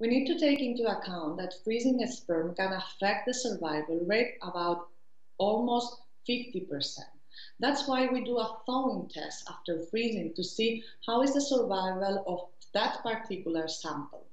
We need to take into account that freezing a sperm can affect the survival rate about almost 50%. That's why we do a thawing test after freezing to see how is the survival of that particular sample.